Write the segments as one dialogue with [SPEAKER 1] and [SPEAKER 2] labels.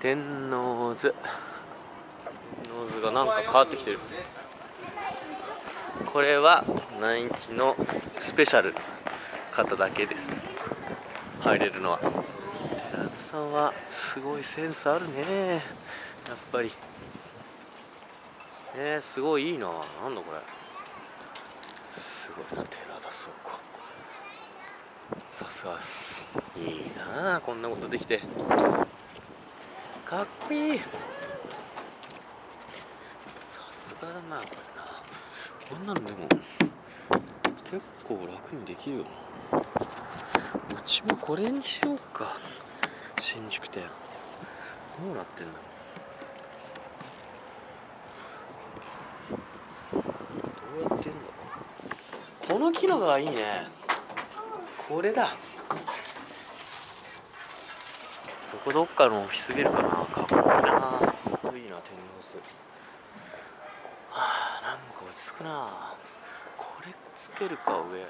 [SPEAKER 1] 天王洲。天王洲がなんか変わってきてる。これはナイキのスペシャル方だけです。入れるのは。寺田さんはすごいセンスあるね。やっぱり。えー、すごいいいな。なんだこれ。すごいな。寺田倉庫。さすがです。いいな。こんなことできてかっこいい。さすがだなこれな。こんなのでも結構楽にできるよな。うちもこれにしようか。新宿店。どうなってんだろう。どうやってんだこの機能がいいね。これだ。そこどっかのオフィスビルかなかっこいいなほんといいな天王洲はあなんか落ち着くな。これつけるか上。それか。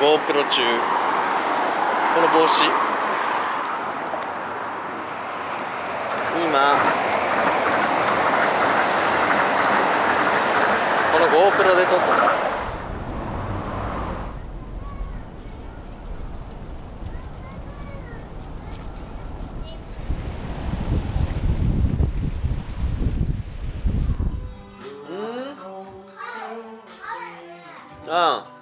[SPEAKER 1] ゴープロ中この帽子この GoPro で撮ったうん？